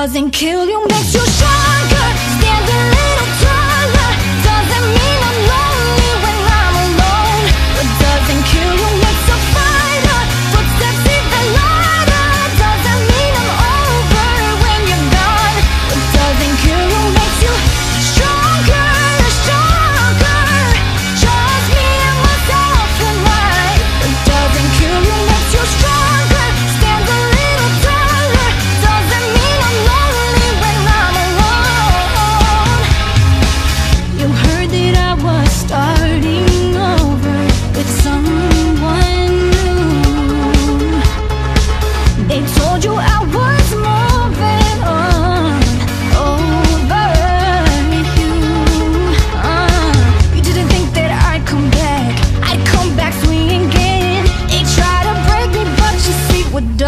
doesn't kill you makes you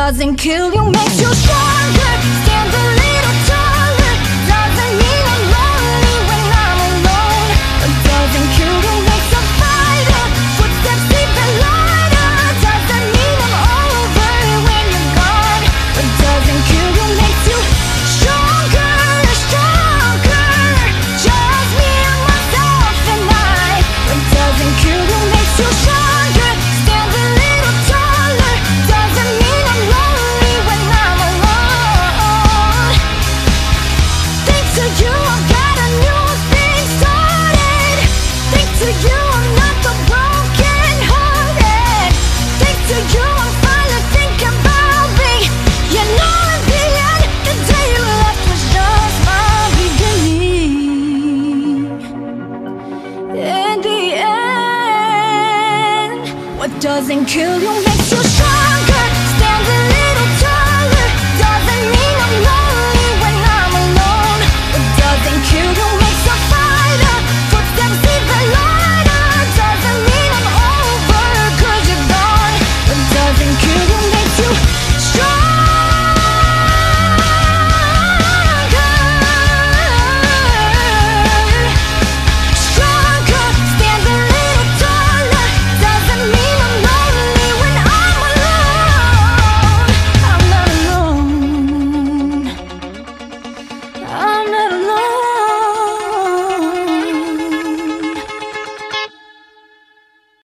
doesn't kill you makes you stronger. Stand a little taller. Doesn't mean I'm lonely when I'm alone. What doesn't kill you makes a fighter. Footsteps deep and lighter Doesn't mean I'm over when you're gone. What doesn't kill you makes you doesn't kill you, makes you strong.